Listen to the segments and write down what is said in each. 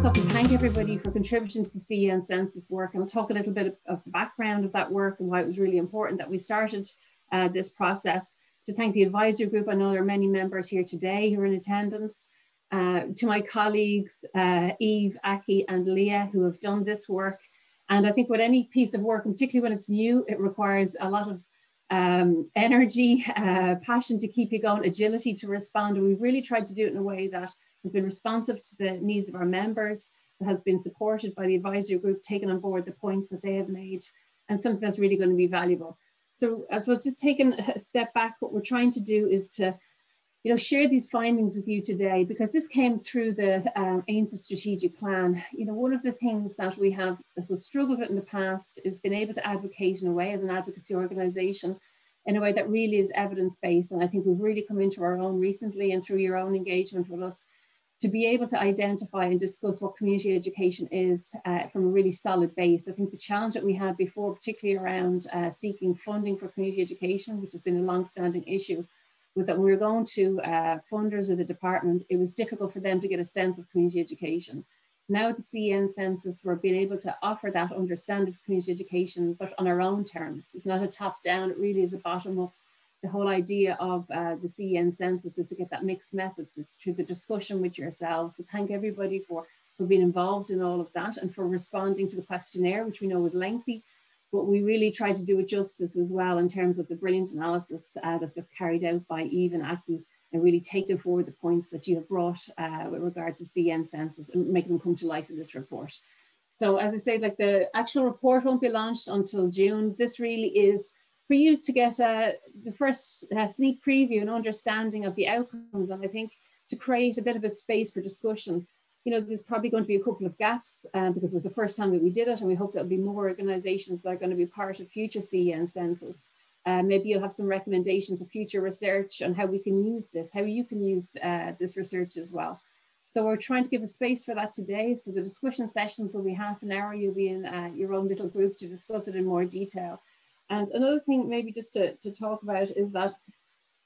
first off, thank everybody for contributing to the CEN census work. And I'll talk a little bit of the background of that work and why it was really important that we started uh, this process. To thank the advisory group, I know there are many members here today who are in attendance. Uh, to my colleagues, uh, Eve, Aki, and Leah, who have done this work. And I think with any piece of work, and particularly when it's new, it requires a lot of um, energy, uh, passion to keep you going, agility to respond. And we've really tried to do it in a way that has been responsive to the needs of our members, that has been supported by the advisory group, taken on board the points that they have made, and something that's really going to be valuable. So I suppose just taking a step back, what we're trying to do is to you know, share these findings with you today because this came through the um, AONTAS strategic plan. You know, one of the things that we have struggled with in the past is being able to advocate in a way as an advocacy organisation in a way that really is evidence-based. And I think we've really come into our own recently and through your own engagement with us to be able to identify and discuss what community education is uh, from a really solid base. I think the challenge that we had before, particularly around uh, seeking funding for community education, which has been a long-standing issue, was that when we were going to uh, funders of the department, it was difficult for them to get a sense of community education. Now at the CEN census, we're being able to offer that understanding of community education, but on our own terms. It's not a top-down, it really is a bottom-up the whole idea of uh, the CEN census is to get that mixed methods. It's through the discussion with yourselves. So thank everybody for, for being involved in all of that and for responding to the questionnaire, which we know was lengthy, but we really try to do it justice as well in terms of the brilliant analysis uh, that's been carried out by Eve and Aki and really taking forward the points that you have brought uh, with regard to the CEN census and making them come to life in this report. So as I say, like the actual report won't be launched until June. This really is for you to get uh, the first uh, sneak preview and understanding of the outcomes. And I think to create a bit of a space for discussion, you know, there's probably going to be a couple of gaps um, because it was the first time that we did it. And we hope there'll be more organizations that are going to be part of future CEN census. Uh, maybe you'll have some recommendations of future research on how we can use this, how you can use uh, this research as well. So we're trying to give a space for that today. So the discussion sessions will be half an hour. You'll be in uh, your own little group to discuss it in more detail. And another thing maybe just to, to talk about is that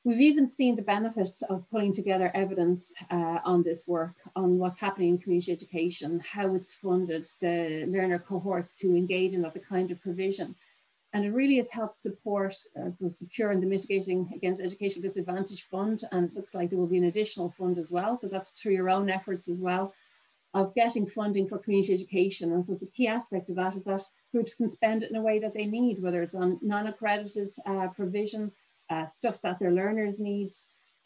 we've even seen the benefits of pulling together evidence uh, on this work, on what's happening in community education, how it's funded, the learner cohorts who engage in that, the kind of provision. And it really has helped support uh, securing the Mitigating Against Educational Disadvantage Fund. And it looks like there will be an additional fund as well. So that's through your own efforts as well of getting funding for community education. And so the key aspect of that is that groups can spend it in a way that they need, whether it's on non-accredited uh, provision, uh, stuff that their learners need.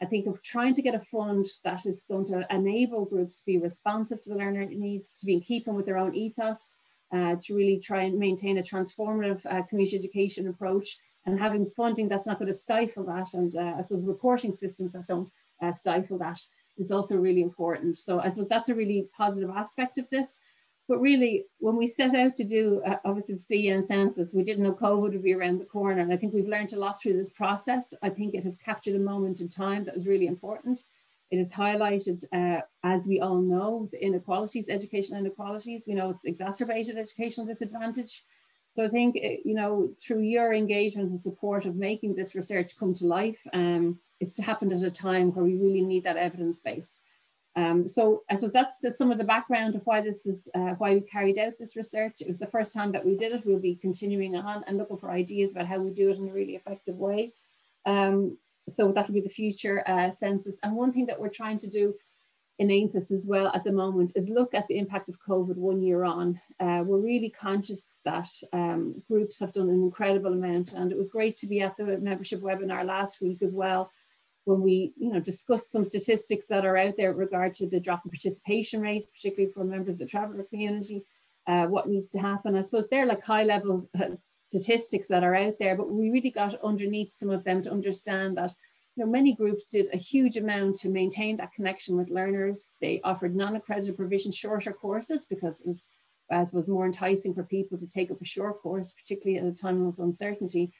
I think of trying to get a fund that is going to enable groups to be responsive to the learner needs, to be in keeping with their own ethos, uh, to really try and maintain a transformative uh, community education approach and having funding that's not going to stifle that and uh, I suppose reporting systems that don't uh, stifle that is also really important. So I suppose that's a really positive aspect of this. But really, when we set out to do, uh, obviously, the CEN census, we didn't know COVID would be around the corner. And I think we've learned a lot through this process. I think it has captured a moment in time that was really important. It has highlighted, uh, as we all know, the inequalities, educational inequalities. We know it's exacerbated educational disadvantage. So I think, uh, you know, through your engagement and support of making this research come to life, um, it's happened at a time where we really need that evidence base. Um, so I suppose that's some of the background of why this is, uh, why we carried out this research. It was the first time that we did it. We'll be continuing on and looking for ideas about how we do it in a really effective way. Um, so that'll be the future uh, census. And one thing that we're trying to do in AONTAS as well at the moment is look at the impact of COVID one year on. Uh, we're really conscious that um, groups have done an incredible amount and it was great to be at the membership webinar last week as well when we you know discuss some statistics that are out there with regard to the drop in participation rates, particularly for members of the traveller community, uh, what needs to happen. I suppose they're like high level uh, statistics that are out there, but we really got underneath some of them to understand that you know, many groups did a huge amount to maintain that connection with learners. They offered non-accredited provision shorter courses because it was, as was more enticing for people to take up a short course, particularly at a time of uncertainty.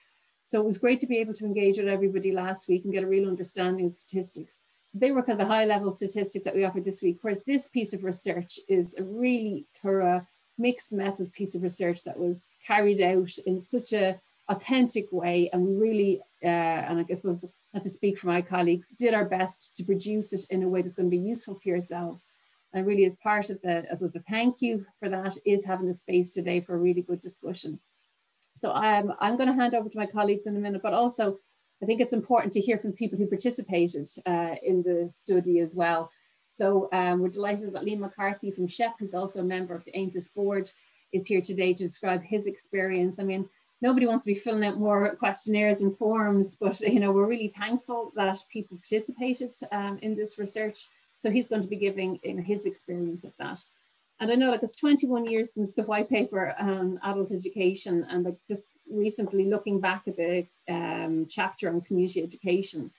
So it was great to be able to engage with everybody last week and get a real understanding of statistics. So they were kind of the high level statistics that we offered this week, whereas this piece of research is a really thorough mixed methods piece of research that was carried out in such a authentic way. And we really, uh, and I guess was not to speak for my colleagues, did our best to produce it in a way that's going to be useful for yourselves. And really, as part of the, as well, the thank you for that is having the space today for a really good discussion. So um, I'm going to hand over to my colleagues in a minute, but also I think it's important to hear from people who participated uh, in the study as well. So um, we're delighted that Lee McCarthy from Chef, who's also a member of the AONTAS board, is here today to describe his experience. I mean, nobody wants to be filling out more questionnaires and forms, but you know, we're really thankful that people participated um, in this research. So he's going to be giving in his experience of that. And I know like it's 21 years since the white paper on adult education and like just recently looking back at the um, chapter on community education,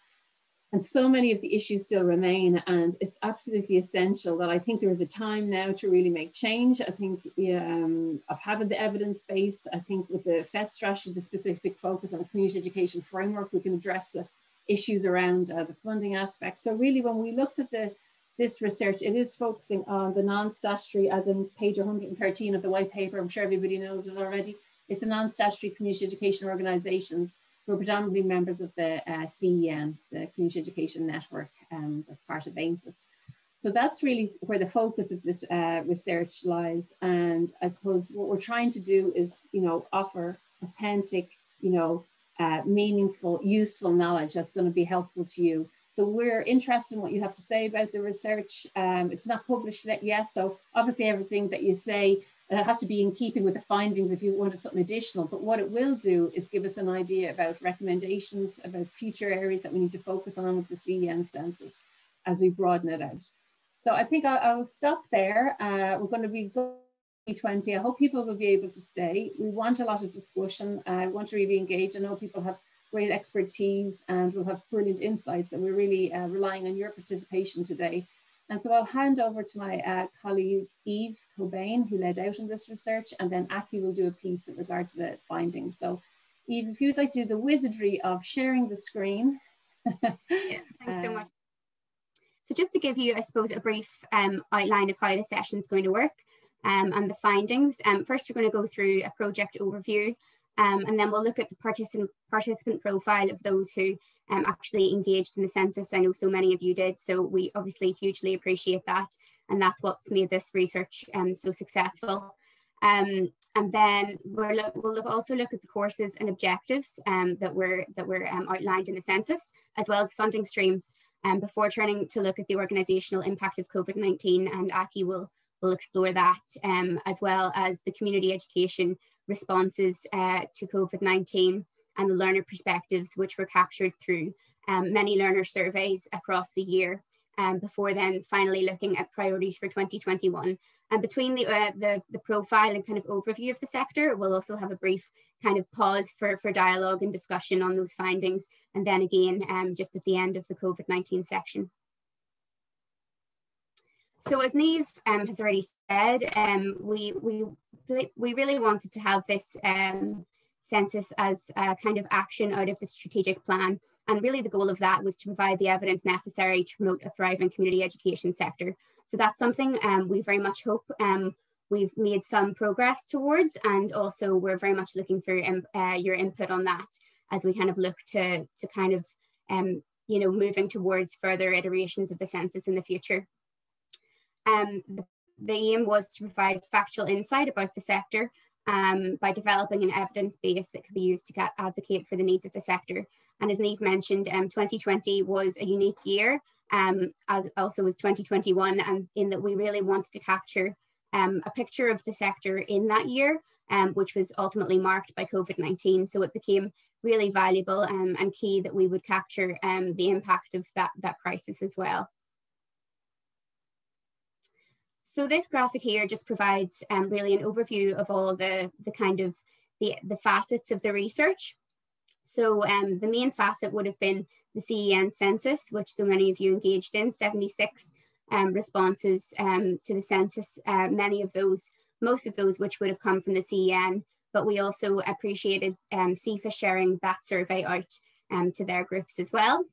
and so many of the issues still remain, and it's absolutely essential that I think there is a time now to really make change. I think um, of having the evidence base, I think with the FET strategy, the specific focus on community education framework, we can address the issues around uh, the funding aspect. So really when we looked at the this research, it is focusing on the non-statutory, as in page 113 of the white paper, I'm sure everybody knows it already, it's the non-statutory community education organisations who are predominantly members of the uh, CEN, the Community Education Network, um, as part of AONTAS. So that's really where the focus of this uh, research lies. And I suppose what we're trying to do is, you know, offer authentic, you know, uh, meaningful, useful knowledge that's going to be helpful to you. So we're interested in what you have to say about the research. Um, it's not published yet, so obviously everything that you say It'll have to be in keeping with the findings if you wanted something additional. But what it will do is give us an idea about recommendations, about future areas that we need to focus on with the CEN census as we broaden it out. So I think I'll, I'll stop there. Uh, we're going to be 20. I hope people will be able to stay. We want a lot of discussion. I want to really engage. I know people have great expertise and we'll have brilliant insights and we're really uh, relying on your participation today and so I'll hand over to my uh, colleague Eve Cobain, who led out in this research, and then Aki will do a piece with regard to the findings. So Eve, if you'd like to do the wizardry of sharing the screen. yeah, thanks so uh, much. So just to give you, I suppose, a brief um, outline of how the session is going to work um, and the findings. Um, first, we're going to go through a project overview, um, and then we'll look at the participant, participant profile of those who um, actually engaged in the census. I know so many of you did, so we obviously hugely appreciate that. And that's what's made this research um, so successful. Um, and then we'll, look, we'll look, also look at the courses and objectives um, that were that were um, outlined in the census, as well as funding streams. Before turning to look at the organisational impact of COVID-19, and Aki will will explore that, as well as the community education responses uh, to COVID-19 and the learner perspectives, which were captured through um, many learner surveys across the year. Um, before then finally looking at priorities for 2021. And between the, uh, the, the profile and kind of overview of the sector, we'll also have a brief kind of pause for, for dialogue and discussion on those findings. And then again, um, just at the end of the COVID-19 section. So as Niamh um, has already said, um, we, we, we really wanted to have this um, census as a kind of action out of the strategic plan. And really the goal of that was to provide the evidence necessary to promote a thriving community education sector. So that's something um, we very much hope um, we've made some progress towards. And also we're very much looking for um, uh, your input on that as we kind of look to, to kind of, you know, moving towards further iterations of the census in the future. Um, the aim was to provide factual insight about the sector um, by developing an evidence base that could be used to advocate for the needs of the sector. And as Niamh mentioned, um, 2020 was a unique year, um, as also was 2021, and in that we really wanted to capture um, a picture of the sector in that year, um, which was ultimately marked by COVID-19. So it became really valuable um, and key that we would capture the impact of that, that crisis as well. So this graphic here just provides um, really an overview of all the, the kind of the, the facets of the research. So um, the main facet would have been the CEN census, which so many of you engaged in, 76 um, responses um, to the census, uh, many of those, most of those which would have come from the CEN, but we also appreciated um, CEFA sharing that survey out um, to their groups as well.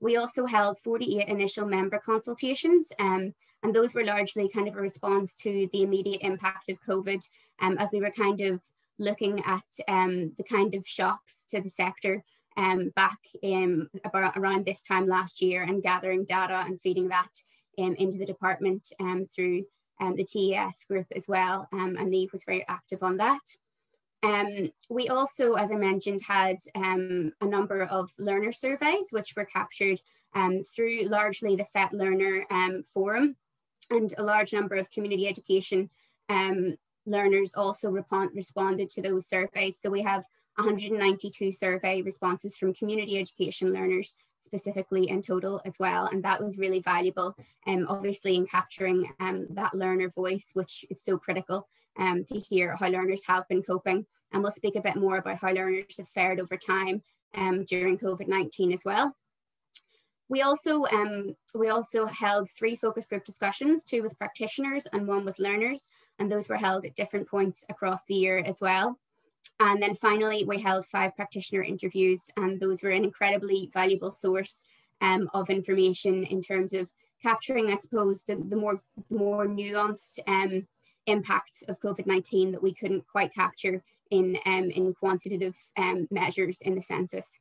We also held 48 initial member consultations, um, and those were largely kind of a response to the immediate impact of COVID um, as we were kind of looking at um, the kind of shocks to the sector um, back in, about around this time last year and gathering data and feeding that um, into the department um, through the TES group as well. And Niamh was very active on that. Um, we also, as I mentioned, had um, a number of learner surveys, which were captured um, through largely the FET Learner um, forum, and a large number of community education um, learners also responded to those surveys. So we have 192 survey responses from community education learners specifically in total as well. And that was really valuable, um, obviously in capturing um, that learner voice, which is so critical um, to hear how learners have been coping. And we'll speak a bit more about how learners have fared over time um, during COVID-19 as well. We also, um, we also held three focus group discussions, two with practitioners and one with learners, and those were held at different points across the year as well. And then finally, we held five practitioner interviews, and those were an incredibly valuable source um, of information in terms of capturing, I suppose, the, the more, more nuanced um, impacts of COVID-19 that we couldn't quite capture in, um, in quantitative um, measures in the census.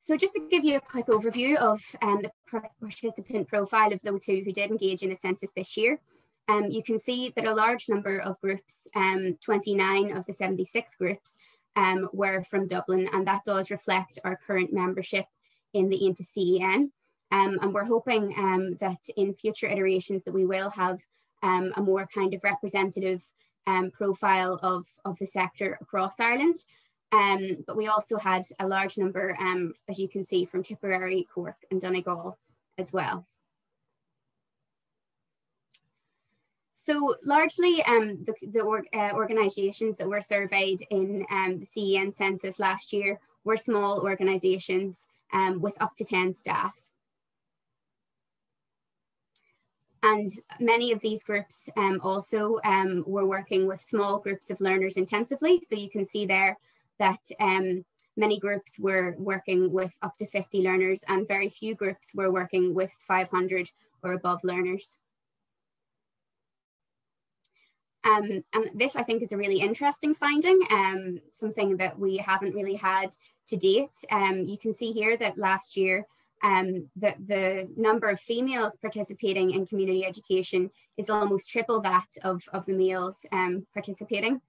So just to give you a quick overview of um, the participant profile of those who, who did engage in the census this year, um, you can see that a large number of groups, um, 29 of the 76 groups, um, were from Dublin, and that does reflect our current membership in the AONTAS CEN. Um, and we're hoping um, that in future iterations that we will have um, a more kind of representative profile of, of the sector across Ireland. but we also had a large number, as you can see, from Tipperary, Cork and Donegal as well. So largely um, the, the uh, organisations that were surveyed in um, the CEN census last year were small organisations um, with up to 10 staff. And many of these groups um, also um, were working with small groups of learners intensively. So you can see there that um, many groups were working with up to 50 learners and very few groups were working with 500 or above learners. Um, and this, I think, is a really interesting finding, um, something that we haven't really had to date. Um, you can see here that last year, um, the, the number of females participating in community education is almost triple that of, of the males um, participating.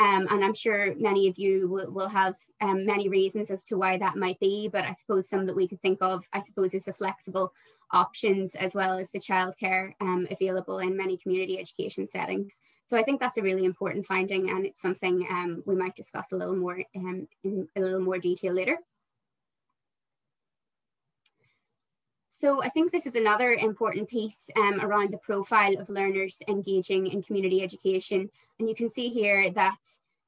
Um, and I'm sure many of you will, will have many reasons as to why that might be, but I suppose some that we could think of, I suppose, is the flexible options as well as the childcare um, available in many community education settings. So I think that's a really important finding and it's something um, we might discuss a little more um, in a little more detail later. So I think this is another important piece um, around the profile of learners engaging in community education. And you can see here that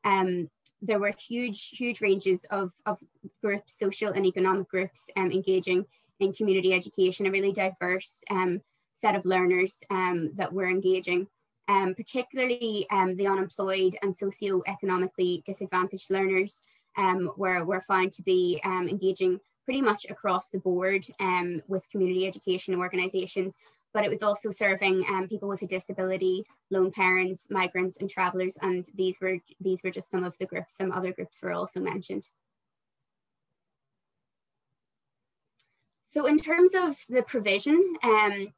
um, there were huge, huge ranges of, of groups, social and economic groups um, engaging in community education, a really diverse um, set of learners um, that we're engaging, um, particularly the unemployed and socioeconomically disadvantaged learners were, were found to be engaging pretty much across the board with community education organisations, but it was also serving people with a disability, lone parents, migrants and travellers, and these were, these were just some of the groups, some other groups were also mentioned. So in terms of the provision um,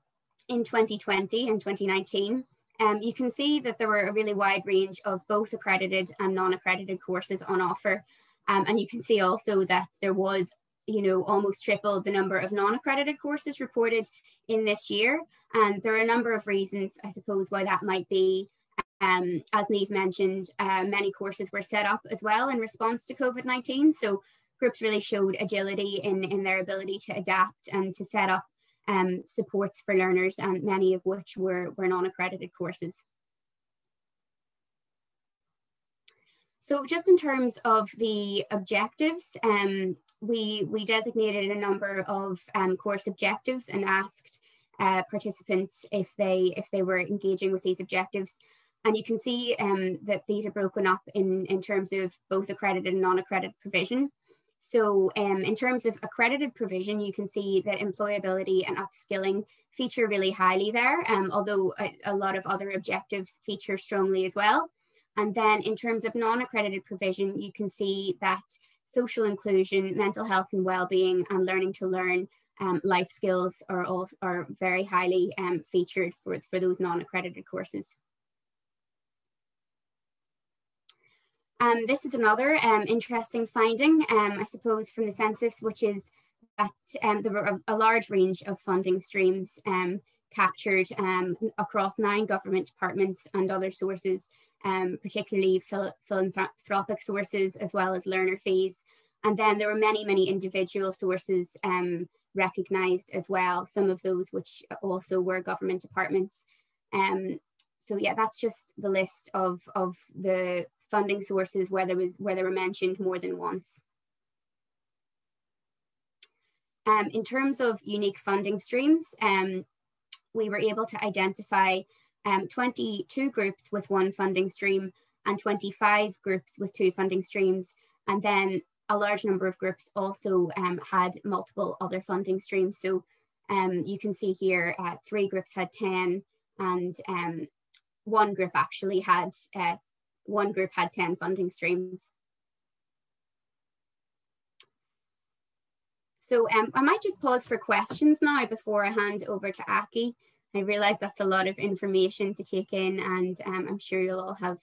in 2020 and 2019, um, you can see that there were a really wide range of both accredited and non-accredited courses on offer. Um, and you can see also that there was, you know, almost triple the number of non-accredited courses reported in this year. And there are a number of reasons, I suppose, why that might be. Um, as Niamh mentioned, uh, many courses were set up as well in response to COVID-19. So groups really showed agility in, in their ability to adapt and to set up um, supports for learners, and many of which were, were non-accredited courses. So just in terms of the objectives, um, we, we designated a number of um, course objectives and asked uh, participants if they, if they were engaging with these objectives. And you can see um, that these are broken up in, in terms of both accredited and non-accredited provision. So um, in terms of accredited provision, you can see that employability and upskilling feature really highly there, um, although a, a, lot of other objectives feature strongly as well. And then in terms of non-accredited provision, you can see that social inclusion, mental health and well-being, and learning to learn um, life skills are all are very highly um, featured for, for those non-accredited courses. Um, this is another um, interesting finding, um, I suppose, from the census, which is that um, there were a, a, large range of funding streams captured across nine government departments and other sources, particularly phil philanthropic sources, as well as learner fees. And then there were many, many individual sources recognised as well, some of those which also were government departments. so yeah, that's just the list of, of the funding sources where, there was, where they were mentioned more than once. Um, in terms of unique funding streams, um, we were able to identify um, 22 groups with one funding stream and 25 groups with two funding streams. And then a large number of groups also um, had multiple other funding streams. So um, you can see here, uh, three groups had 10 and um, one group actually had uh, one group had 10 funding streams. So um, I might just pause for questions now before I hand over to Aki. I realise that's a lot of information to take in and um, I'm sure you'll all have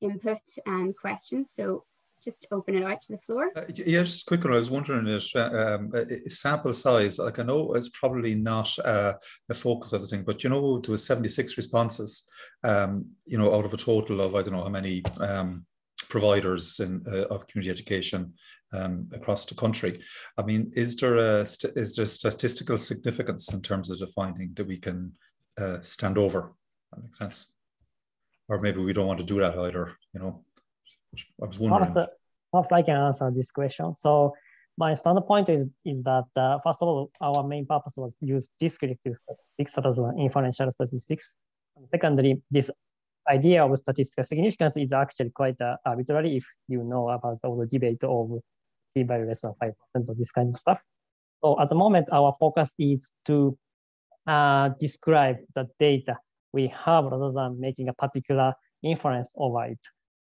input and questions. So just open it out to the floor. Uh, yeah, just quick one. I was wondering if uh, um, uh, sample size, like I know it's probably not uh, the focus of the thing, but you know, there was 76 responses, um, you know, out of a total of, I don't know how many um, providers in, uh, of community education um, across the country. I mean, is there a, is there statistical significance in terms of the finding that we can uh, stand over? That makes sense. Or maybe we don't want to do that either, you know. I was wondering. Perhaps, I can answer this question. So my standpoint is, is that uh, first of all, our main purpose was use descriptive statistics rather than inferential statistics. And secondly, this idea of statistical significance is actually quite uh, arbitrary if you know about all the debate of p-value less than 5% of this kind of stuff. So at the moment, our focus is to uh, describe the data we have rather than making a particular inference over it.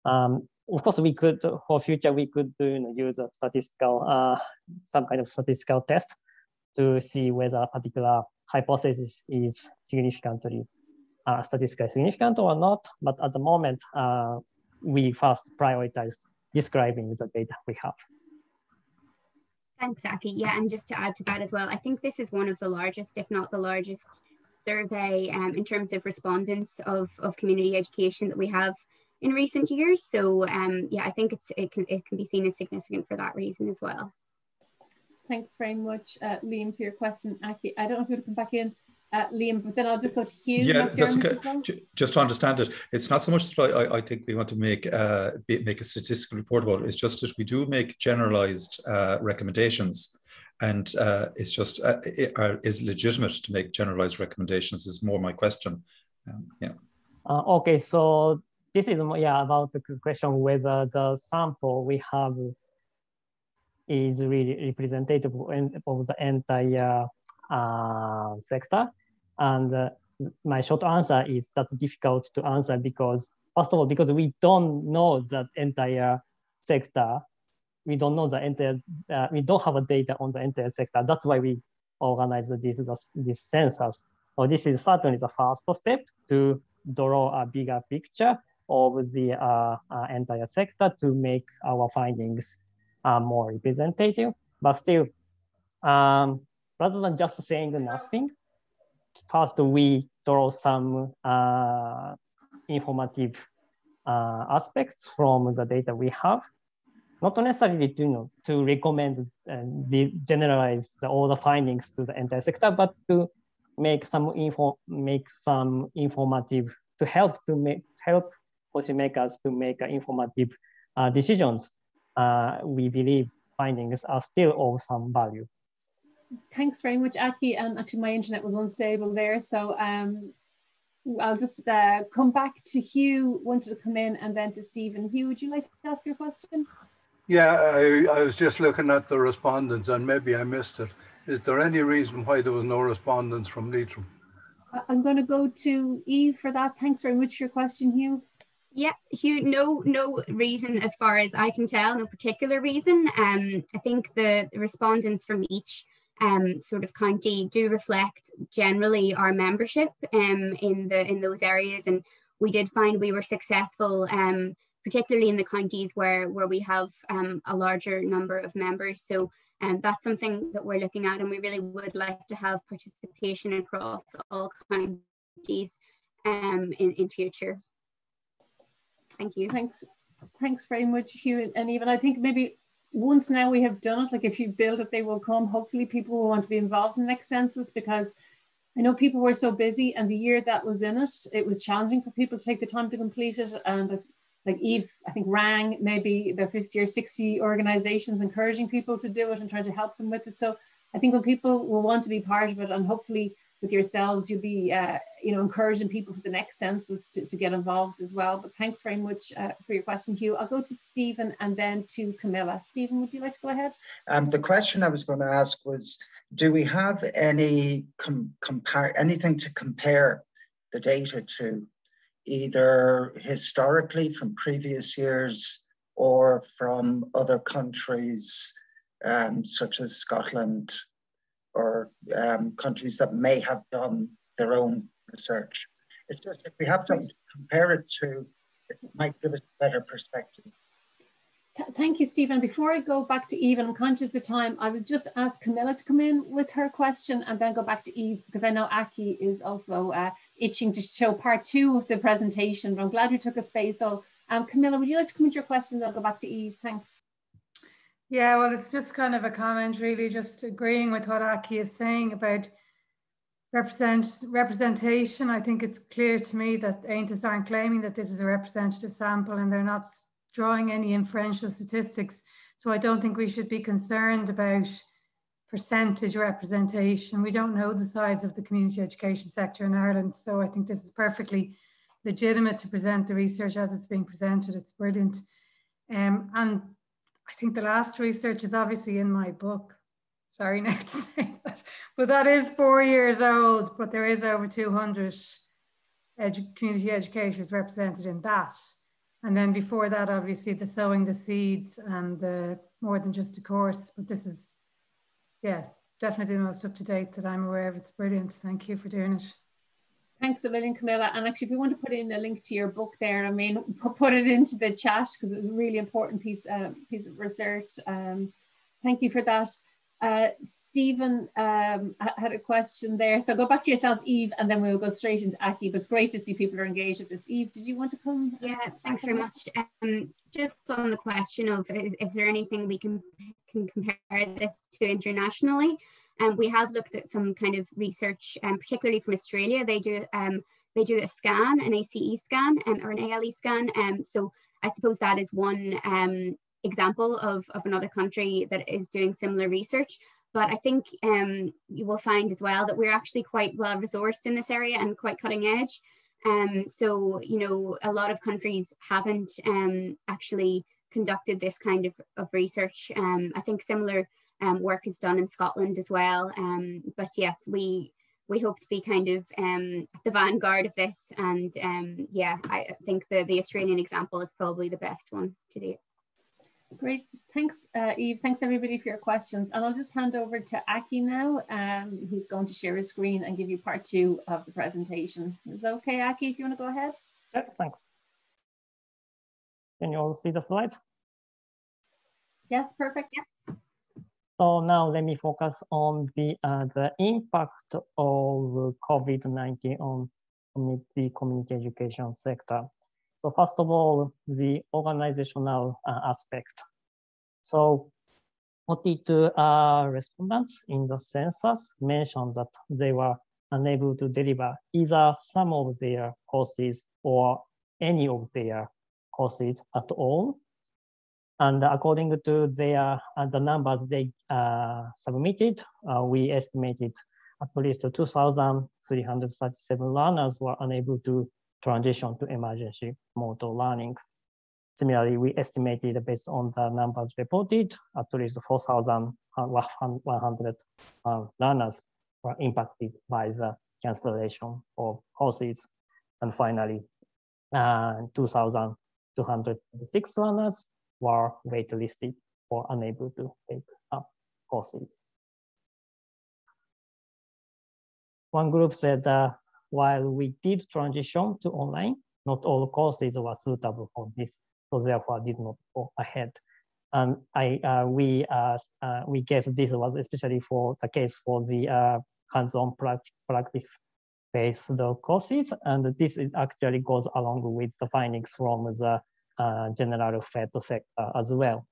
Um, of course, we could, for future, we could you know, use a statistical, uh, some kind of statistical test to see whether a particular hypothesis is significantly, uh, statistically significant or not. But at the moment, uh, we first prioritized describing the data we have. Thanks, Aki. Yeah, and just to add to that as well, I think this is one of the largest, if not the largest, survey um, in terms of respondents of, of community education that we have in recent years. So um, yeah, I think it's it can it can be seen as significant for that reason as well. Thanks very much, uh, Liam, for your question. Aki, I don't know if you want to come back in, uh, Liam, but then I'll just go to Hugh. Yeah, that's okay. Well. Just to understand it, it's not so much that I, I think we want to make uh, make a statistical report about it. It's just that we do make generalized uh, recommendations and uh, it's just uh, it, uh, is legitimate to make generalized recommendations is more my question um, yeah uh, okay so this is yeah about the question whether the sample we have is really representative of the entire uh, sector. And uh, my short answer is that's difficult to answer because first of all, because we don't know the entire sector, we don't know the entire, uh, we don't have a data on the entire sector. That's why we organize this, this census. So this is certainly the first step to draw a bigger picture of the uh, uh, entire sector to make our findings uh, more representative. But still, um, rather than just saying nothing, first we draw some uh, informative uh, aspects from the data we have. Not necessarily to, you know, to recommend and the generalize the, all the findings to the entire sector, but to make some info, make some informative to help to make help policymakers to make informative uh, decisions, uh, we believe findings are still of some value. Thanks very much, Aki. And actually, my internet was unstable there, so um, I'll just uh, come back to Hugh. Wanted to come in, and then to Stephen. Hugh, would you like to ask your question? Yeah, I, I was just looking at the respondents, and maybe I missed it. Is there any reason why there was no respondents from Leitrim? I'm going to go to Eve for that. Thanks very much for your question, Hugh. Yeah, Hugh, no, no reason as far as I can tell, no particular reason. Um, I think the, the respondents from each um, sort of county do reflect generally our membership um, in the in those areas, and we did find we were successful, um, particularly in the counties where where we have um, a larger number of members. So um, that's something that we're looking at, and we really would like to have participation across all counties um, in in future. Thank you. Thanks. Thanks very much, Hugh. And even I think maybe once now we have done it, like if you build it, they will come. Hopefully people will want to be involved in the next census because I know people were so busy and the year that was in it, it was challenging for people to take the time to complete it. And uh, like Eve, I think rang maybe about 50 or 60 organizations encouraging people to do it and trying to help them with it. So I think when people will want to be part of it and hopefully with yourselves, you'll be, uh, you know, encouraging people for the next census to, to get involved as well. But thanks very much uh, for your question, Hugh. I'll go to Stephen and then to Camilla. Stephen, would you like to go ahead? Um, the question I was going to ask was, do we have any com compare anything to compare the data to, either historically from previous years or from other countries um, such as Scotland, or um, countries that may have done their own research. It's just if we have something to compare it to, it might give us a better perspective. Thank you, Stephen. Before I go back to Eve, and I'm conscious of time, I would just ask Camilla to come in with her question and then go back to Eve because I know Aki is also uh, itching to show part two of the presentation, but I'm glad you took a space. So um, Camilla, would you like to come in with your question? I'll go back to Eve. Thanks. Yeah, well, it's just kind of a comment, really, just agreeing with what Aki is saying about represent representation. I think it's clear to me that AONTAS aren't claiming that this is a representative sample and they're not drawing any inferential statistics. So I don't think we should be concerned about percentage representation. We don't know the size of the community education sector in Ireland. So I think this is perfectly legitimate to present the research as it's being presented. It's brilliant. Um, and I think the last research is obviously in my book. Sorry now to say that, but that is four years old, but there is over 200 edu community educators represented in that. And then before that, obviously the sowing the seeds and the more than just a course, but this is, yeah, definitely the most up to date that I'm aware of. It's brilliant. Thank you for doing it. Thanks a million, Camilla. And actually, if you want to put in a link to your book there, I mean, put it into the chat because it's a really important piece, uh, piece of research. Um, thank you for that. Uh, Stephen um, had a question there. So go back to yourself, Eve, and then we'll go straight into Aki. But it's great to see people are engaged with this. Eve, did you want to come? Yeah, thanks very much. Um, just on the question of is, is there anything we can, can compare this to internationally? Um, we have looked at some kind of research, um, particularly from Australia. They do um, they do a scan, an ACE scan, um, or an ALE scan. Um, so I suppose that is one um, example of, of another country that is doing similar research. But I think um, you will find as well that we're actually quite well resourced in this area and quite cutting edge. Um, so, you know, a lot of countries haven't um, actually conducted this kind of, of research. Um, I think similar um, work is done in Scotland as well. Um, but yes, we we hope to be kind of um, the vanguard of this. And um, yeah, I think the, the Australian example is probably the best one to do. Great. Thanks, uh, Eve. Thanks, everybody, for your questions. And I'll just hand over to Aki now. Um, he's going to share his screen and give you part two of the presentation. Is that okay, Aki, if you want to go ahead? Yeah, thanks. Can you all see the slides? Yes, perfect. Yeah. So now let me focus on the, uh, the impact of COVID-19 on the community education sector. So first of all, the organizational uh, aspect. So 42 uh, respondents in the census mentioned that they were unable to deliver either some of their courses or any of their courses at all and according to their uh, the numbers they uh, submitted, uh, we estimated at least 2,337 learners were unable to transition to emergency mode learning. Similarly, we estimated based on the numbers reported, at least 4,100 uh, learners were impacted by the cancellation of courses. And finally, uh, 2,206 learners were waitlisted or unable to take up courses. One group said uh, while we did transition to online, not all courses were suitable for this, so therefore did not go ahead. And I, uh, we, uh, uh, we guess this was especially for the case for the uh, hands-on practice based courses. And this is actually goes along with the findings from the general FET sector as well.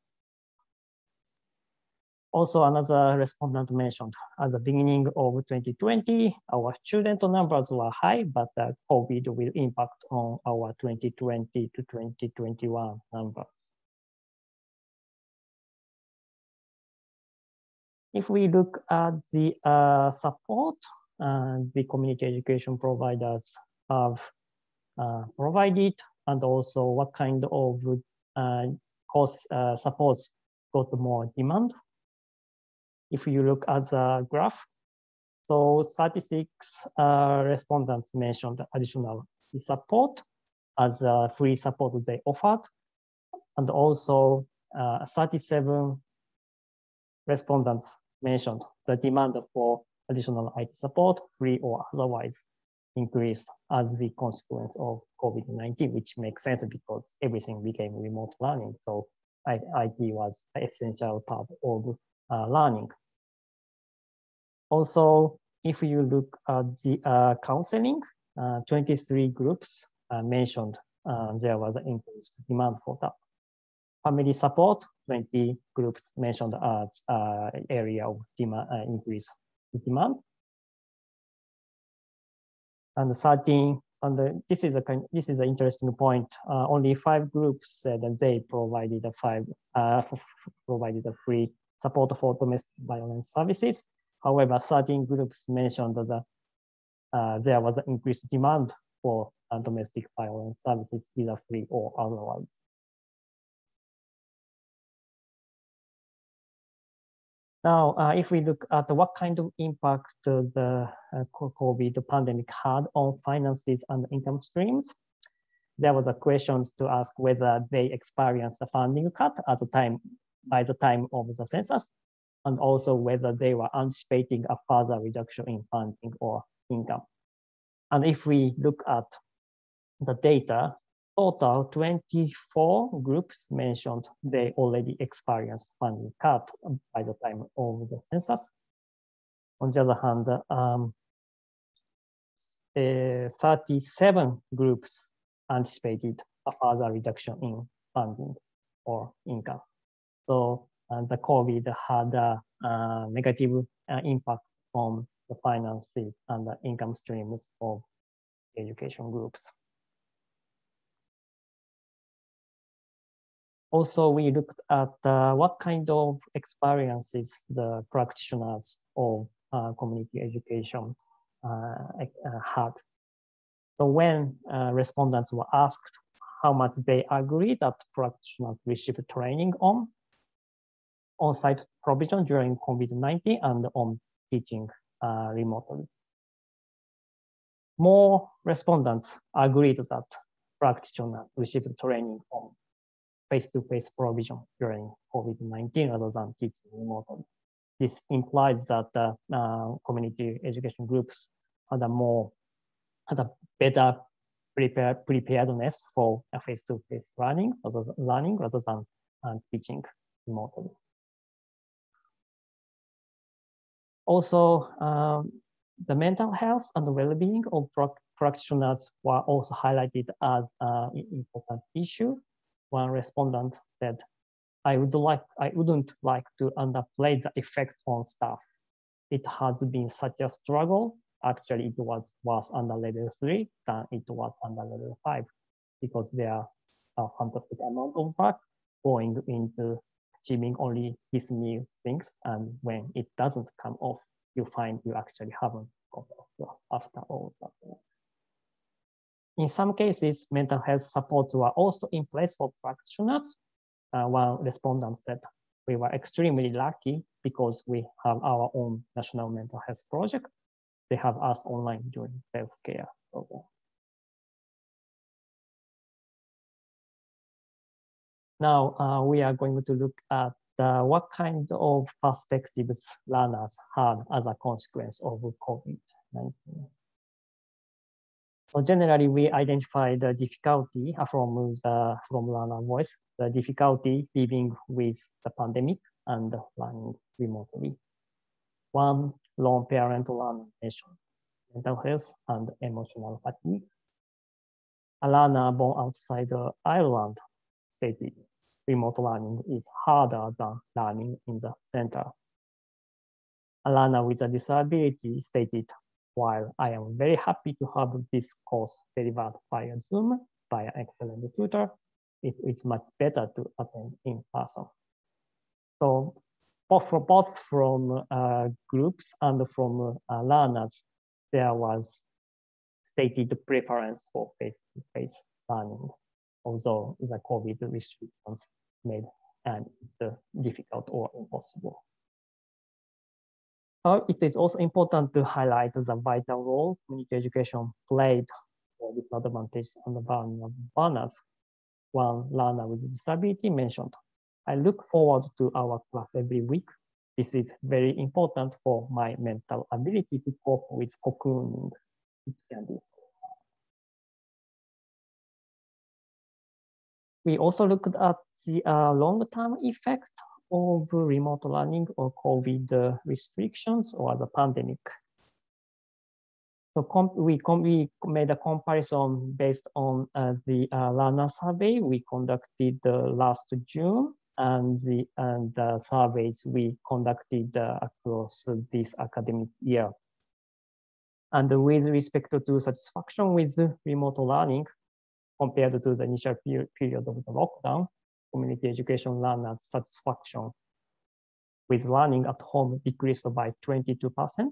Also, another respondent mentioned at the beginning of 2020, our student numbers were high, but uh, COVID will impact on our 2020 to 2021 numbers. If we look at the uh, support uh, the community education providers have uh, provided, and also what kind of uh, course uh, supports got more demand if you look at the graph. So 36 uh, respondents mentioned additional support as a free support they offered. And also uh, 37 respondents mentioned the demand for additional IT support, free or otherwise, increased as the consequence of COVID-19, which makes sense because everything became remote learning. So IT was an essential part of uh, learning. Also, if you look at the uh, counseling, uh, 23 groups uh, mentioned uh, there was an increased demand for that. Family support, 20 groups mentioned as uh, area of demand, increase demand. And 13, and this is a this is an interesting point. Uh, only five groups said that they provided a five uh, provided a free support for domestic violence services. However, 13 groups mentioned that uh, there was an increased demand for uh, domestic violence services, either free or otherwise. Now, uh, if we look at what kind of impact the uh, COVID pandemic had on finances and income streams, there was a questions to ask whether they experienced a funding cut at the time by the time of the census, and also whether they were anticipating a further reduction in funding or income. And if we look at the data, total 24 groups mentioned they already experienced funding cut by the time of the census. On the other hand, um, uh, 37 groups anticipated a further reduction in funding or income. So uh, the COVID had a, negative uh, impact on the finances and the income streams of education groups. Also we looked at uh, what kind of experiences the practitioners of uh, community education uh, uh had. So when uh, respondents were asked how much they agree that practitioners received training on on-site provision during COVID-19 and on teaching remotely. More respondents agreed that practitioners received training on face-to-face provision during COVID-19 rather than teaching remotely. This implies that uh, uh, community education groups had a more, had a better prepare, preparedness for face-to-face learning rather than, learning rather than uh, teaching remotely. Also, um, the mental health and well-being of practitioners were also highlighted as an important issue one respondent said, I would like, I wouldn't like to underplay the effect on staff. It has been such a struggle. Actually, it was worse under level three than it was under level five because there are a fantastic amount of work going into achieving only these new things. And when it doesn't come off, you find you actually haven't got off after all that. In some cases, mental health supports were also in place for practitioners. Uh, one respondent said, we were extremely lucky because we have our own national mental health project. They have us online during self-care program. Now uh, we are going to look at uh, what kind of perspectives learners had as a consequence of COVID-19. So generally, we identify the difficulty uh, from the from learner voice, the difficulty living with the pandemic and learning remotely. One lone parent mentioned mental health and emotional fatigue. A learner born outside Ireland stated remote learning is harder than learning in the center. A learner with a disability stated, while I am very happy to have this course delivered via Zoom by an excellent tutor, it is much better to attend in person. So both, both from uh, groups and from uh, learners, there was stated preference for face-to-face -face learning although the COVID restrictions made and difficult or impossible. It is also important to highlight the vital role community education played for disadvantage and the learners. One learner with disability mentioned, I look forward to our class every week. This is very important for my mental ability to cope with cocooning. It can be We also looked at the uh, long-term effect of remote learning or COVID restrictions or the pandemic. So we, we made a comparison based on uh, the uh, learner survey we conducted uh, last June and the, and the surveys we conducted uh, across this academic year. And with respect to satisfaction with remote learning, compared to the initial period of the lockdown, community education learners' satisfaction with learning at home decreased by 22%.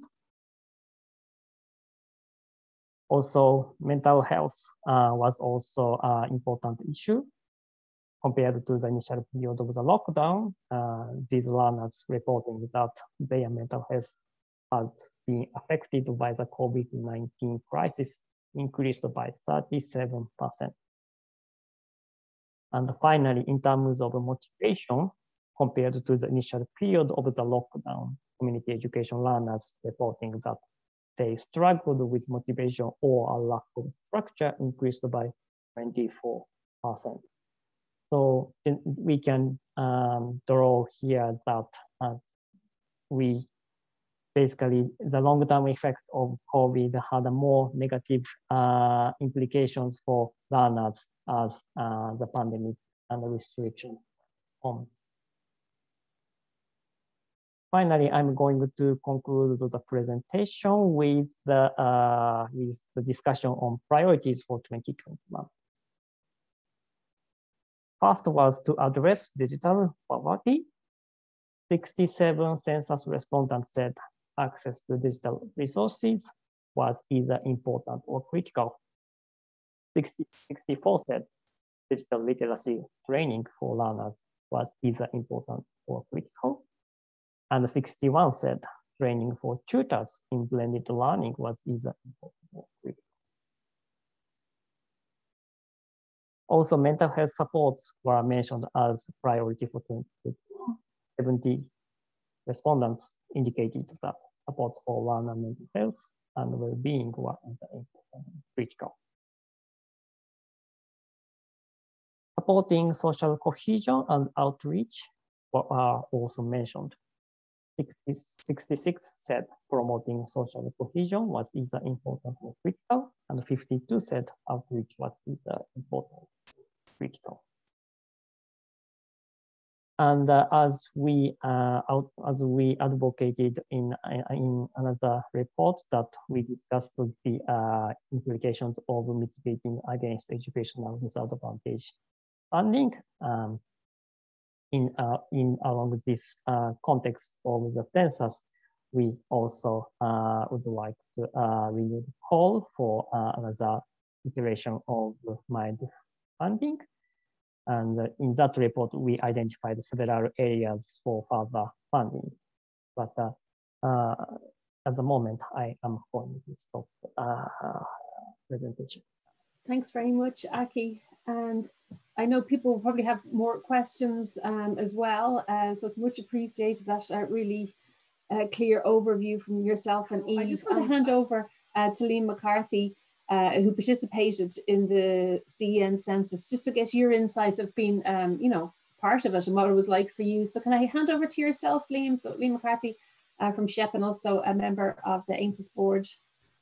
Also, mental health uh, was also an important issue. Compared to the initial period of the lockdown, uh, these learners reporting that their mental health has been affected by the COVID-19 crisis increased by 37%. And finally, in terms of motivation, compared to the initial period of the lockdown, community education learners reporting that they struggled with motivation or a lack of structure increased by 24%. So we can um, draw here that uh, we basically the long-term effect of COVID had more negative uh, implications for learners as uh, the pandemic and the restrictions on. Finally, I'm going to conclude the presentation with the, uh, with the discussion on priorities for 2021. First was to address digital poverty. 67 census respondents said access to digital resources was either important or critical. 60, 64 said digital literacy training for learners was either important or critical. And 61 said training for tutors in blended learning was either important or critical. Also, mental health supports were mentioned as priority for 2070 respondents indicated that support for mental health and well-being were critical. Supporting social cohesion and outreach are also mentioned. 66 said promoting social cohesion was either important or critical, and 52 said outreach was either important or critical. And uh, as we uh, out, as we advocated in uh, in another report that we discussed the uh, implications of mitigating against educational disadvantage funding um, in uh, in along this uh, context of the census, we also would like to renew the call for another iteration of MIND funding and in that report, we identified several areas for further funding. But uh, uh, at the moment, I am going to stop uh, presentation. Thanks very much, Aki. And I know people will probably have more questions um, as well. Uh, so it's much appreciated that uh, really uh, clear overview from yourself and Eve. I just want to hand over uh, to Liam McCarthy, uh, who participated in the CEN census, just to get your insights of being, um, you know, part of it and what it was like for you. So can I hand over to yourself, Liam? So Liam McCarthy uh, from SHEP and also a member of the Aontas board.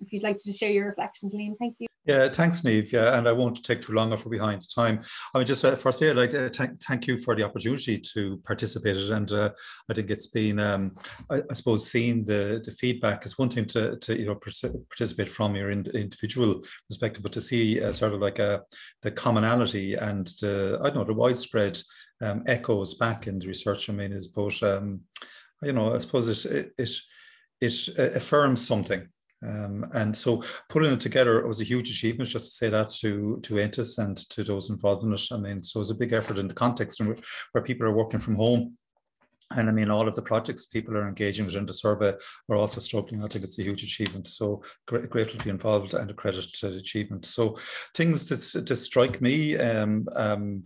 If you'd like to share your reflections, Liam, thank you. Yeah, thanks, Niamh. Yeah, and I won't take too long if we're behind time. I mean, just uh, firstly, I'd like to thank, thank you for the opportunity to participate. And uh, I think it's been, um, I, I, suppose, seeing the, the feedback is one thing to, to you know participate from your in, individual perspective, but to see uh, sort of like a, uh, the commonality and the, I don't know the widespread um, echoes back in the research. I mean, is both, um, you know, I suppose it, it, it affirms something um, and so pulling it together was a huge achievement, just to say that to to Aontas and to those involved in it. I mean, so it was a big effort in the context where people are working from home and I mean, all of the projects people are engaging with in the survey are also struggling. I think it's a huge achievement. So grateful to be involved and a credit to the achievement. So things that, that strike me um, um,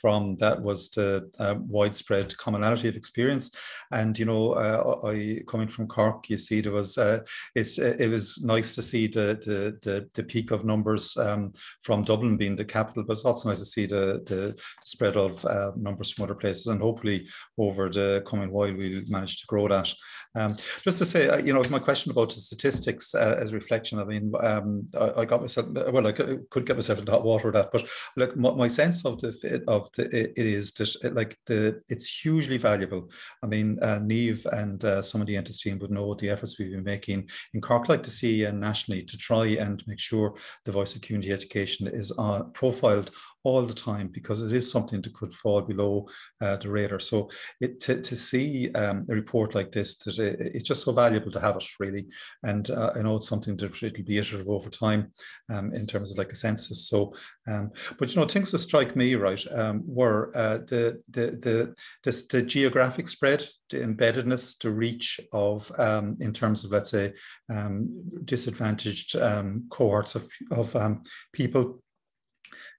from that was the uh, widespread commonality of experience. And, you know, uh, I coming from Cork, you see, there was, uh, it's, it was nice to see the, the, the, the peak of numbers um, from Dublin being the capital, but it's also nice to see the, the spread of uh, numbers from other places and hopefully over the coming while we'll manage to grow that. Um, just to say, uh, you know, my question about the statistics uh, as reflection, I mean, um, I, I, got myself, well, I could get myself into hot water with that, but look, my, my sense of the, of the, it is that it, like the, it's hugely valuable. I mean, uh, Niamh and uh, some of the Aontas team would know the efforts we've been making in Cork, like to see and nationally to try and make sure the voice of community education is uh, profiled all the time because it is something that could fall below uh, the radar. So it, to, to see um, a report like this, that it, it's just so valuable to have it really. And uh, I know it's something that it'll be iterative over time um, in terms of like a census. So, um, but you know, things that strike me right um, were uh, the, the, the, the, the geographic spread, the embeddedness, the reach of, um, in terms of, let's say, um, disadvantaged cohorts of, of people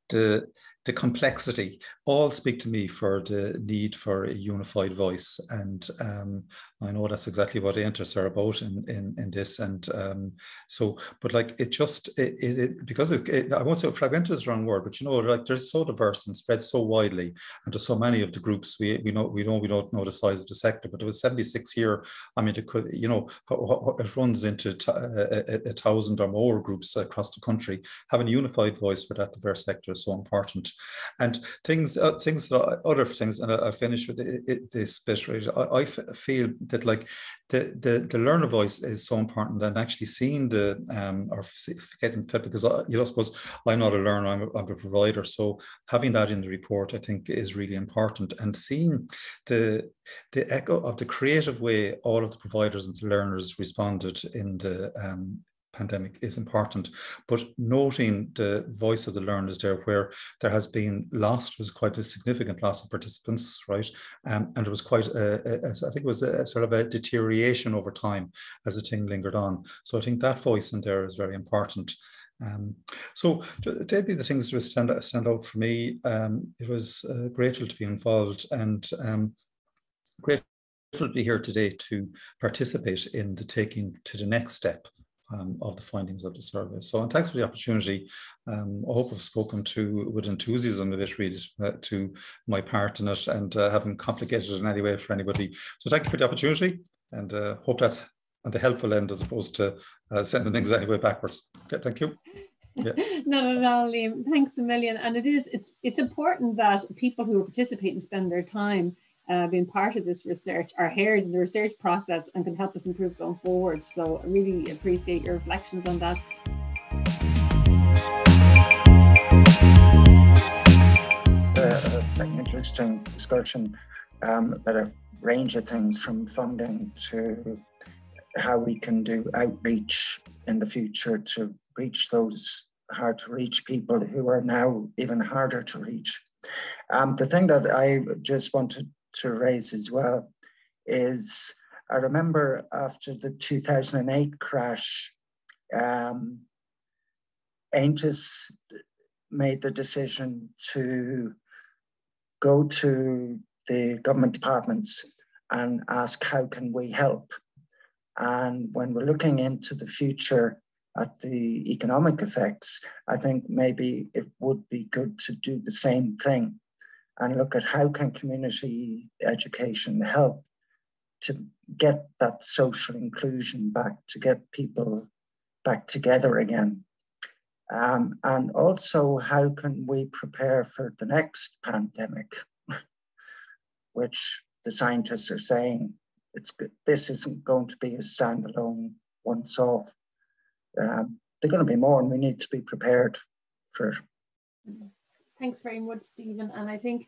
the the complexity all speak to me for the need for a unified voice. And um, I know that's exactly what Aontas are about in, in, in this. And um, so, but like it just, it, it, it because it, it, I won't say fragmented is the wrong word, but you know, like there's so diverse and spread so widely. And there's so many of the groups, we, we know, we know, we don't know the size of the sector, but it was 76 here. I mean, it could, you know, it runs into a, a, a thousand or more groups across the country. Having a unified voice for that diverse sector is so important. And things uh, things that I, other things, and I, will finish with it, it, this bit. Right, I, I feel that like the, the the learner voice is so important, and actually seeing the um or getting fit because I, you know, I suppose I'm not a learner, I'm a, I'm a provider, so having that in the report, I think, is really important, and seeing the the echo of the creative way all of the providers and the learners responded in the um, pandemic is important, but noting the voice of the learners there, where there has been lost was quite a significant loss of participants, right? Um, and it was quite, I think it was a, sort of a deterioration over time as the thing lingered on. So I think that voice in there is very important. Um, so they'd be the things that stand out, stand out for me. Um, it was uh, grateful to be involved and um, grateful to be here today to participate in the taking to the next step um, of the findings of the survey. So, and thanks for the opportunity. Um, I hope I've spoken to with enthusiasm a bit really uh, to my part in it and uh, haven't complicated it in any way for anybody. So, thank you for the opportunity, and uh, hope that's on the helpful end as opposed to uh, sending things anyway backwards. Okay, thank you. Yeah. no, no, no, Liam. Thanks a million. And it is it's it's important that people who are participating spend their time uh, being part of this research are heard in the research process and can help us improve going forward. So I really appreciate your reflections on that. Uh, interesting discussion um, about a range of things from funding to how we can do outreach in the future to reach those hard to reach people who are now even harder to reach. Um, the thing that I just wanted to raise as well is I remember after the 2008 crash, um, made the decision to go to the government departments and ask how can we help. And when we're looking into the future at the economic effects, I think maybe it would be good to do the same thing and look at how can community education help to get that social inclusion back, to get people back together again. Um, and also, how can we prepare for the next pandemic, which the scientists are saying it's this isn't going to be a standalone once off. Um, they're going to be more, and we need to be prepared for. Thanks very much, Stephen. And I think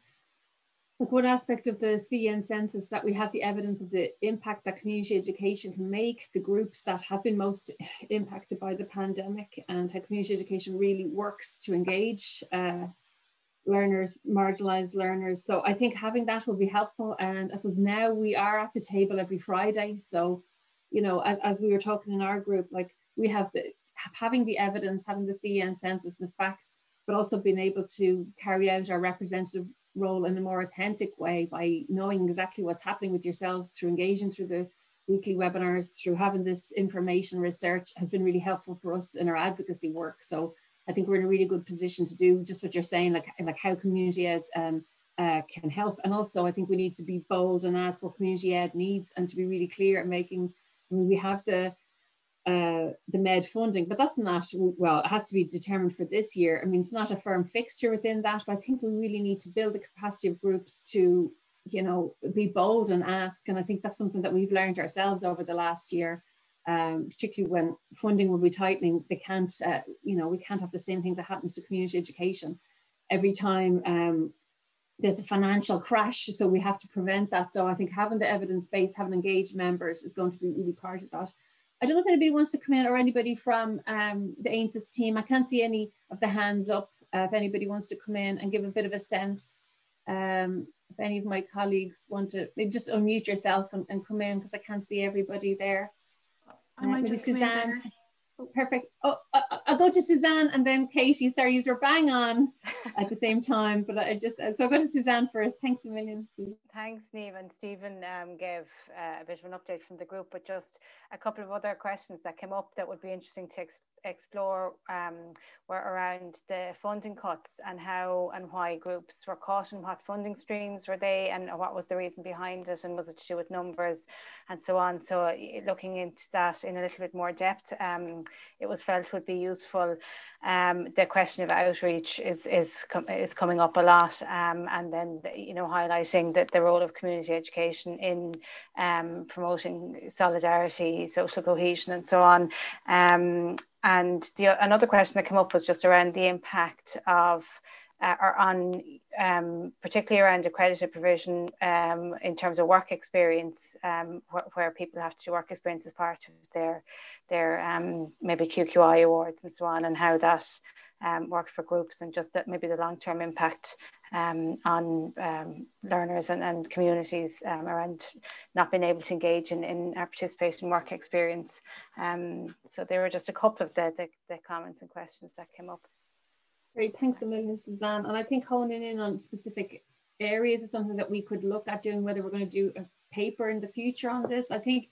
like one aspect of the CEN census that we have the evidence of the impact that community education can make, the groups that have been most impacted by the pandemic and how community education really works to engage uh, learners, marginalized learners. So I think having that will be helpful. And I suppose now we are at the table every Friday. So, you know, as, as we were talking in our group, like we have the having the evidence, having the CEN census and the facts, but also being able to carry out our representative role in a more authentic way by knowing exactly what's happening with yourselves through engaging through the weekly webinars, through having this information research has been really helpful for us in our advocacy work. So I think we're in a really good position to do just what you're saying, like, like how community ed um, uh, can help. And also I think we need to be bold and ask what community ed needs and to be really clear at making, I mean, we have the uh, the med funding, but that's not, well, it has to be determined for this year. I mean, it's not a firm fixture within that, but I think we really need to build the capacity of groups to, you know, be bold and ask. And I think that's something that we've learned ourselves over the last year, um, particularly when funding will be tightening. They can't, uh, you know, we can't have the same thing that happens to community education. Every time um, there's a financial crash, so we have to prevent that. So I think having the evidence base, having engaged members is going to be really part of that. I don't know if anybody wants to come in or anybody from um, the AONTAS team. I can't see any of the hands up. Uh, if anybody wants to come in and give a bit of a sense, um, if any of my colleagues want to, maybe just unmute yourself and, and come in because I can't see everybody there. I might uh, just Suzanne. Perfect. Oh, uh, uh, I'll go to Suzanne and then Katie. Sorry, you were bang on at the same time, but I just so I'll go to Suzanne first. Thanks a million. Thanks, Niamh and Stephen um, gave uh, a bit of an update from the group, but just a couple of other questions that came up that would be interesting to ex explore um, were around the funding cuts and how and why groups were cut and what funding streams were they and what was the reason behind it and was it to do with numbers and so on. So looking into that in a little bit more depth, um, it was felt would be useful. Um, the question of outreach is is com is coming up a lot, um, and then you know highlighting that the role of community education in um, promoting solidarity, social cohesion, and so on. Um, and the, another question that came up was just around the impact of uh, or on um, particularly around accredited provision um, in terms of work experience, um, wh where people have to work experience as part of their their um, maybe QQI awards and so on, and how that um, works for groups and just that maybe the long term impact um, on learners and, and communities around not being able to engage in, in our participation work experience. so there were just a couple of the, the, the comments and questions that came up. Great, thanks a million, Suzanne. And I think honing in on specific areas is something that we could look at doing, whether we're going to do a paper in the future on this. I think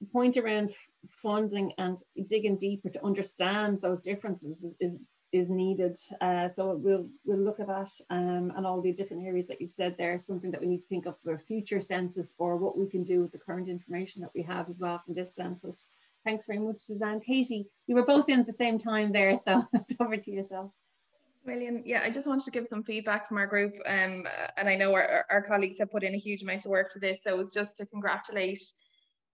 the point around funding and digging deeper to understand those differences is, is, is needed. Uh, so we'll, we'll look at that um, and all the different areas that you've said there, something that we need to think of for future census or what we can do with the current information that we have as well from this census. Thanks very much, Suzanne. Katie, you were both in at the same time there, so it's over to yourself. Million. Yeah, I just wanted to give some feedback from our group. Um, and I know our, our colleagues have put in a huge amount of work to this. So it was just to congratulate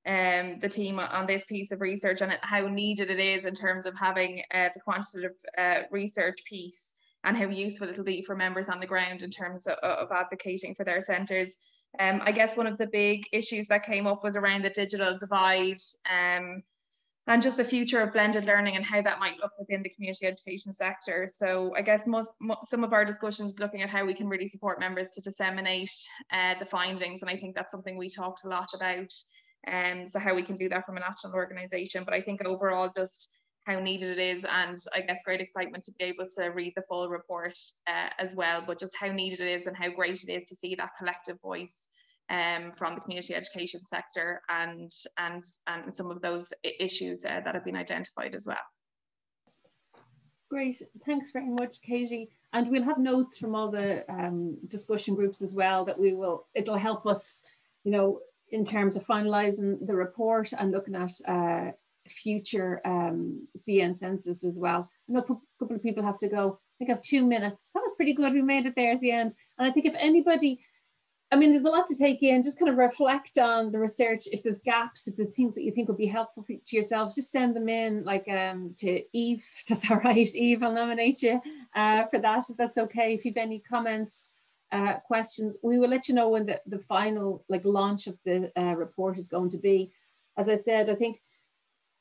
um, the team on this piece of research and how needed it is in terms of having uh, the quantitative uh, research piece and how useful it'll be for members on the ground in terms of, of advocating for their centres. Um, I guess one of the big issues that came up was around the digital divide. Um, and just the future of blended learning and how that might look within the community education sector. So I guess most, some of our discussions looking at how we can really support members to disseminate uh, the findings, and I think that's something we talked a lot about. Um, so how we can do that from a national organisation, but I think overall just how needed it is and I guess great excitement to be able to read the full report uh, as well but just how needed it is and how great it is to see that collective voice um, from the community education sector and and and some of those issues uh, that have been identified as well. Great, thanks very much, Katie. And we'll have notes from all the um, discussion groups as well that we will, it'll help us, you know, in terms of finalising the report and looking at uh, future um, CEN census as well. I know a couple of people have to go. I think I have two minutes. That was pretty good. We made it there at the end. And I think if anybody I mean, there's a lot to take in. Just kind of reflect on the research. If there's gaps, if there's things that you think would be helpful to yourselves, just send them in, like um, to Eve. That's all right. Eve, I'll nominate you uh, for that. If that's okay. If you've any comments, uh, questions, we will let you know when the, the final like launch of the uh, report is going to be. As I said, I think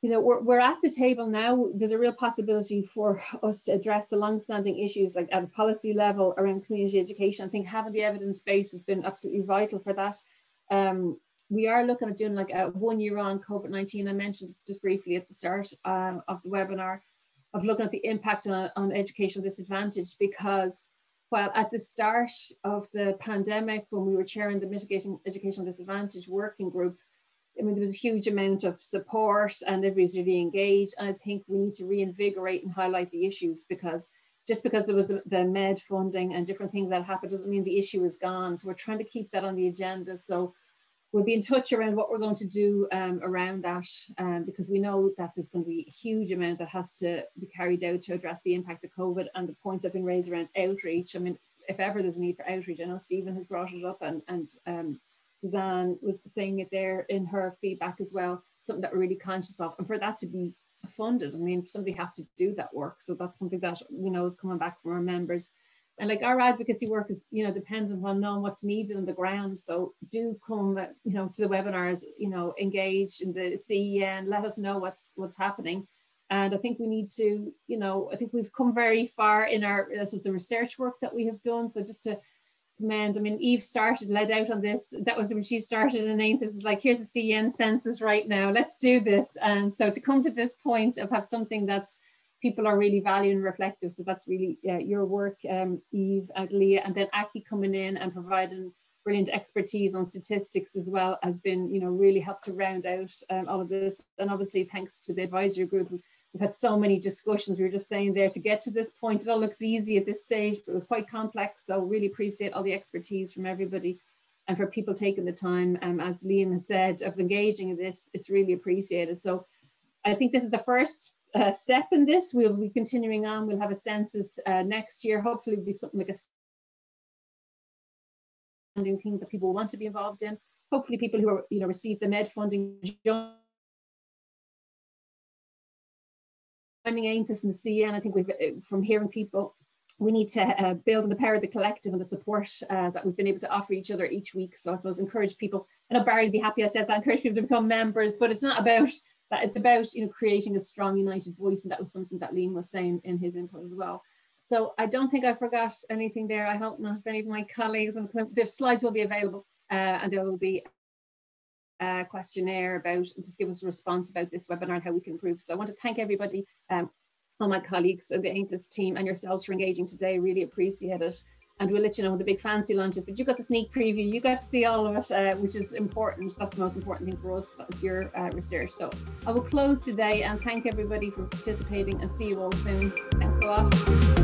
you know, we're, we're at the table now. There's a real possibility for us to address the long-standing issues like at a policy level around community education. I think having the evidence base has been absolutely vital for that. Um, we are looking at doing like a one year on COVID-19. I mentioned just briefly at the start um, of the webinar of looking at the impact on, on educational disadvantage because while at the start of the pandemic, when we were chairing the Mitigating Educational Disadvantage Working Group, I mean, there was a huge amount of support and everybody's really engaged. And I think we need to reinvigorate and highlight the issues because just because there was the med funding and different things that happened doesn't mean the issue is gone. So we're trying to keep that on the agenda. So we'll be in touch around what we're going to do um, around that um, because we know that there's going to be a huge amount that has to be carried out to address the impact of COVID and the points that have been raised around outreach. I mean, if ever there's a need for outreach, I know Stephen has brought it up and, and um, Suzanne was saying it there in her feedback as well, something that we're really conscious of. And for that to be funded, I mean, somebody has to do that work. So that's something that, you know, is coming back from our members. And like our advocacy work is, you know, dependent on knowing what's needed on the ground. So do come, you know, to the webinars, you know, engage in the CEN, let us know what's what's happening. And I think we need to, you know, I think we've come very far in our, this was the research work that we have done. So just to I mean, Eve started, led out on this. That was when she started in eighth. It was like, here's a CEN census right now. Let's do this. And so to come to this point of have something that's people are really valuing and reflective. So that's really uh, your work, um, Eve and Leah, and then Aki coming in and providing brilliant expertise on statistics as well has been, you know, really helped to round out um, all of this. And obviously thanks to the advisory group We've had so many discussions. We were just saying there to get to this point, it all looks easy at this stage, but it was quite complex. So really appreciate all the expertise from everybody and for people taking the time, um, as Liam had said, of engaging in this, it's really appreciated. So I think this is the first uh, step in this. We'll be continuing on. We'll have a census uh, next year. Hopefully it'll be something like a funding thing that people want to be involved in. Hopefully people who are, you know, receive the med funding join finding AONTAS and CEN, I think we've, uh, from hearing people, we need to uh, build on the power of the collective and the support uh, that we've been able to offer each other each week. So I suppose encourage people, and I know Barry would be happy I said that, encourage people to become members, but it's not about that, it's about, you know, creating a strong united voice. And that was something that Liam was saying in his input as well. So I don't think I forgot anything there. I hope not. If any of my colleagues, the slides will be available uh, and there will be uh, questionnaire about, just give us a response about this webinar and how we can improve. So I want to thank everybody, um, all my colleagues and the AONTAS team and yourselves for engaging today. Really appreciate it. And we'll let you know the big fancy launches, but you got the sneak preview, you got to see all of it, uh, which is important. That's the most important thing for us. That's your uh, research. So I will close today and thank everybody for participating and see you all soon. Thanks a lot.